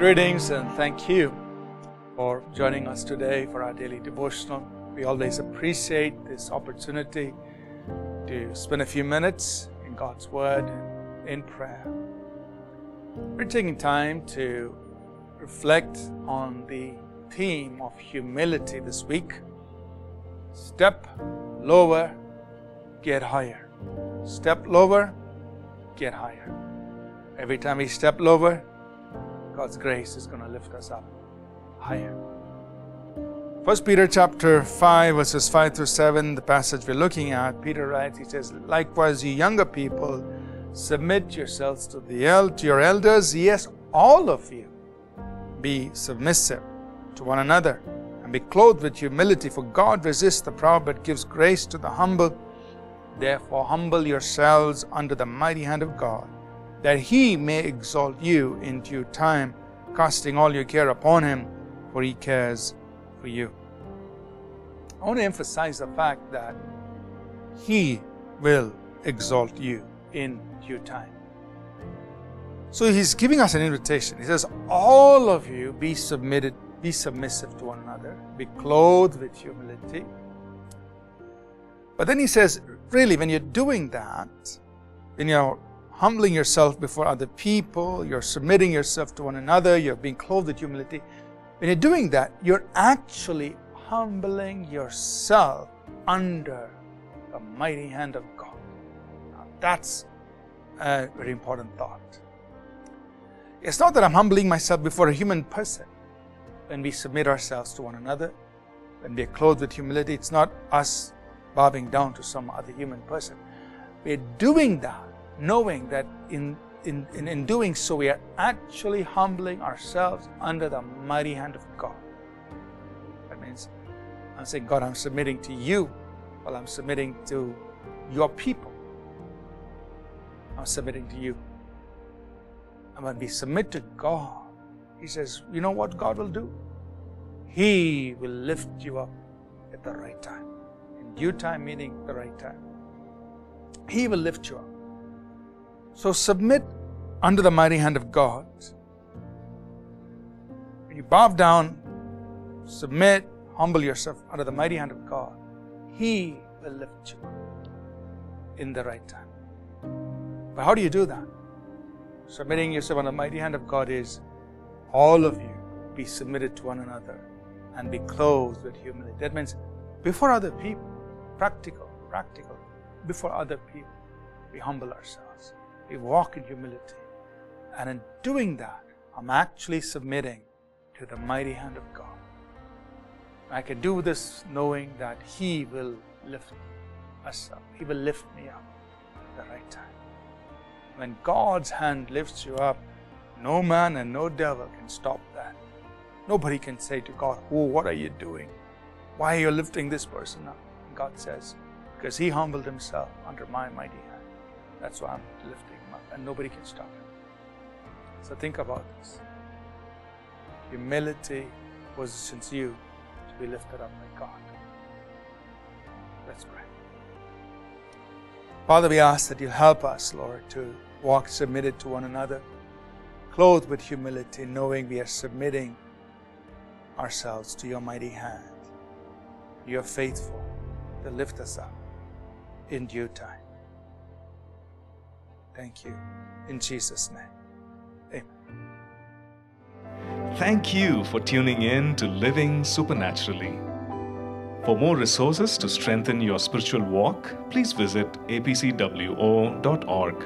Greetings and thank you for joining us today for our daily devotional. We always appreciate this opportunity to spend a few minutes in God's Word in prayer. We're taking time to reflect on the theme of humility this week. Step lower, get higher. Step lower, get higher. Every time we step lower, God's grace is going to lift us up higher. First Peter chapter 5 verses 5 through 7, the passage we're looking at, Peter writes, he says, Likewise, you younger people, submit yourselves to the el- to your elders, yes, all of you, be submissive to one another, and be clothed with humility, for God resists the proud, but gives grace to the humble. Therefore, humble yourselves under the mighty hand of God, that he may exalt you in due time, casting all your care upon him, for he cares for you. I want to emphasize the fact that he will exalt you in due time. So he's giving us an invitation. He says, All of you be submitted, be submissive to one another, be clothed with humility. But then he says, really, when you're doing that, when you're humbling yourself before other people, you're submitting yourself to one another, you're being clothed with humility, when you're doing that, you're actually humbling yourself under the mighty hand of God. Now, that's a very important thought. It's not that I'm humbling myself before a human person. When we submit ourselves to one another, when we are clothed with humility, it's not us bowing down to some other human person. We're doing that knowing that in, in, in, in doing so, we are actually humbling ourselves under the mighty hand of God. That means I'm saying, God, I'm submitting to you while I'm submitting to your people. I'm submitting to you. And when we submit to God, He says, you know what God will do? He will lift you up at the right time. In due time, meaning the right time. He will lift you up. So submit under the mighty hand of God. You bow down, submit, humble yourself under the mighty hand of God, He will lift you in the right time. But how do you do that? Submitting yourself under the mighty hand of God is all of you be submitted to one another and be clothed with humility. That means before other people, practical, practical, before other people, we humble ourselves. We walk in humility. And in doing that, I'm actually submitting to the mighty hand of God. I can do this knowing that He will lift us up. He will lift me up at the right time. When God's hand lifts you up, no man and no devil can stop that. Nobody can say to God, Oh, what are you doing? Why are you lifting this person up? And God says, Because he humbled himself under my mighty hand. That's why I'm lifting him up, and nobody can stop him. So think about this. Humility positions you to be lifted up by God. Let's pray. Father, we ask that you help us, Lord, to walk submitted to one another, clothed with humility, knowing we are submitting ourselves to your mighty hand. You are faithful to lift us up in due time. Thank you. In Jesus' name. Amen. Thank you for tuning in to Living Supernaturally. For more resources to strengthen your spiritual walk, please visit apcwo.org.